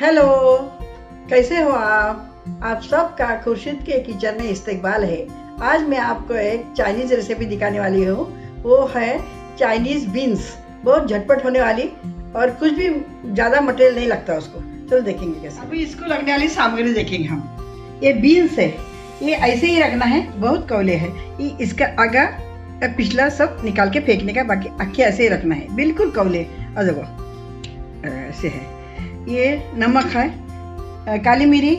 Hello, कैसे हो आप? आप सबका खुर्शीद के किचन में इस्तेकबाल है। आज मैं आपको एक चाइनीज़ रेसिपी दिखाने वाली हूँ। वो है चाइनीज़ बीन्स बहुत झटपट होने वाली और कुछ भी ज़्यादा मटेरियल नहीं लगता उसको। चलो देखेंगे कैसे। अभी इसको लगने वाली सामग्री देखेंगे हम। ये बीन्स है। ये ऐसे ही रखना है। बहुत कौले है। ये इसका आगा पिछला सब निकाल के फेंकने का बाकी अक्खे ऐसे ही रखना है। बिल्कुल कौले। देखो ऐसे है। ये नमक है। काली मिरी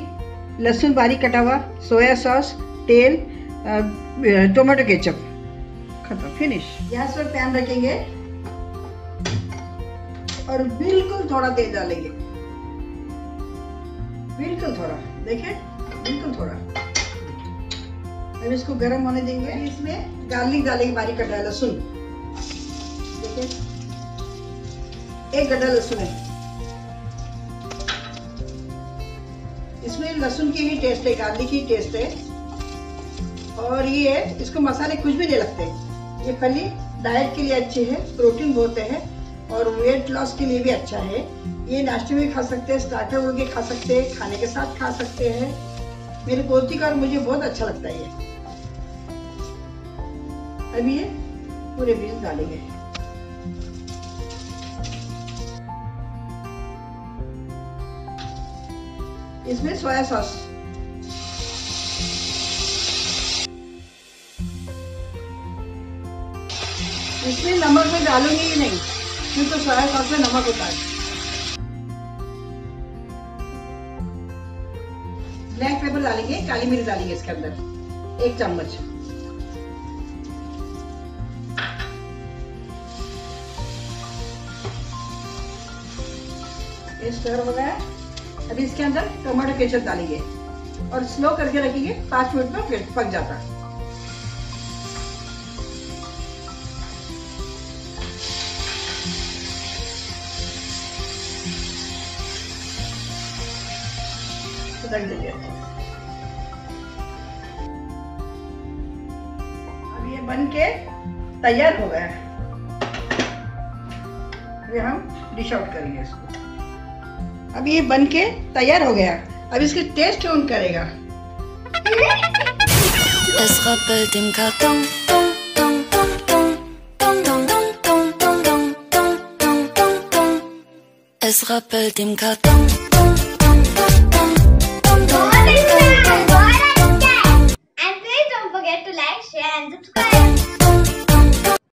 लहसुन बारीक कटा हुआ सोया सॉस तेल टोमेटो केचप। खत्म फिनिश गैस पर पैन रखेंगे और बिल्कुल थोड़ा तेल डालेंगे। बिल्कुल थोड़ा देखें बिल्कुल थोड़ा। अब इसको गर्म होने देंगे। इसमें गार्लिक डालेंगे बारीक कटा लहसुन। देखिए एक गड्ढा लहसुन है। इसमें लहसुन की ही टेस्ट है, गार्लिक की टेस्ट है। और ये, इसको मसाले कुछ भी नहीं लगते। ये फली डाइट के लिए अच्छी है प्रोटीन बहुत है, और वेट लॉस के लिए भी अच्छा है। ये नाश्ते में खा सकते हैं स्टार्टर के खा सकते हैं, खाने के साथ खा सकते हैं। मेरे पोती और मुझे बहुत अच्छा लगता है ये। अभी ये पूरे बीज डालेंगे। इसमें सोया सॉस। इसमें नमक में डालूँगी ही नहीं? क्योंकि तो सोया सॉस में नमक होता है। ब्लैक पेपर डालेंगे, काली मिर्च डालेंगे इसके अंदर, एक चम्मच। ये स्टर हो गया। अभी इसके अंदर टमाटो केचप डालेंगे और स्लो करके रखेंगे, पाँच मिनट में फिर पक जाता रख देंगे। अब ये बन के तैयार हो गया है। अभी हम डिश आउट करेंगे इसको। अब ये बन के तैयार हो गया अब इसके टेस्ट ऑन करेगा Es rappelt.